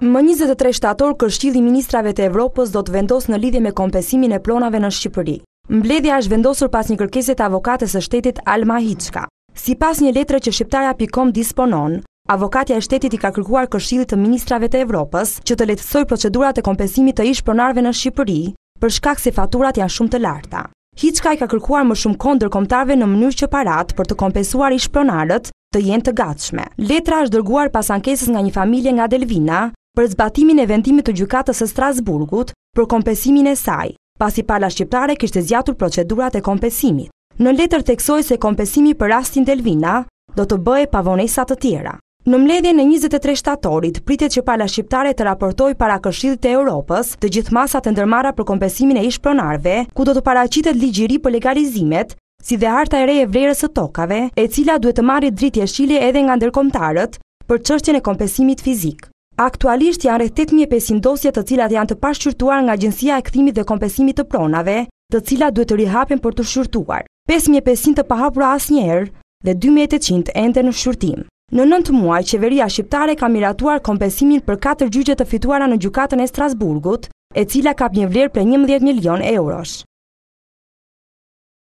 Më njëzet e tre shtator Këshilli i Ministrave të Evropës do të vendosë në lidhje me kompensimin e pronave në Shqipëri. Mbledhja është vendosur pas një kërkese të avokates së shtetit Alma Hicka. Sipas një letre që Shqiptarja pikë com disponon, avokatja e shtetit i ka kërkuar Këshillit të Ministrave të Evropës që të lehtësojë procedurat e kompensimit të ish-pronarëve në Shqipëri, për shkak se faturat janë shumë të larta. Hicka i ka kërkuar më shumë kohë ndërkombëtarëve në mënyrë që paratë për të kompensuar ish-pronarët të jenë të gatshme. Letra është dërguar pas ankesës nga një familje nga Delvina për zbatimin e vendimit të Gjykatës së Strasburgut për kompensimin e saj, pasi pala shqiptare kishte zgjatur procedurat e kompensimit. Në letër theksohej se kompensimi për rastin Delvina do të bëhej pa vonesa të tjera. Në mbledhjen e njëzet e tre shtatorit, pritet që pala shqiptare të raportojë para Këshillit të Evropës të gjithë masat e ndërmarra për kompensimin e ish-pronarëve, ku do të paraqitet ligji i ri për legalizimet, si dhe harta e re e vlerës së tokave, e cila duhet të marrë dritë jeshile edhe nga ndërkombëtarët për çështjen e kompensimit fizik. Aktualisht janë rreth tetë mijë e pesëqind dosje të cilat janë të pashqyrtuar nga Agjencia e Kthimit dhe Kompensimit të Pronave, të cilat duhet të rihapen për t'u shqyrtuar, pesë mijë e pesëqind të pahapura asnjëherë dhe dy mijë e tetëqind ende në shqyrtim. Në nëntë muaj, qeveria shqiptare ka miratuar kompensimin për katër gjyqe të fituara në Gjykatën e Strasburgut, e cila ka një vlerë prej njëmbëdhjetë milionë eurosh.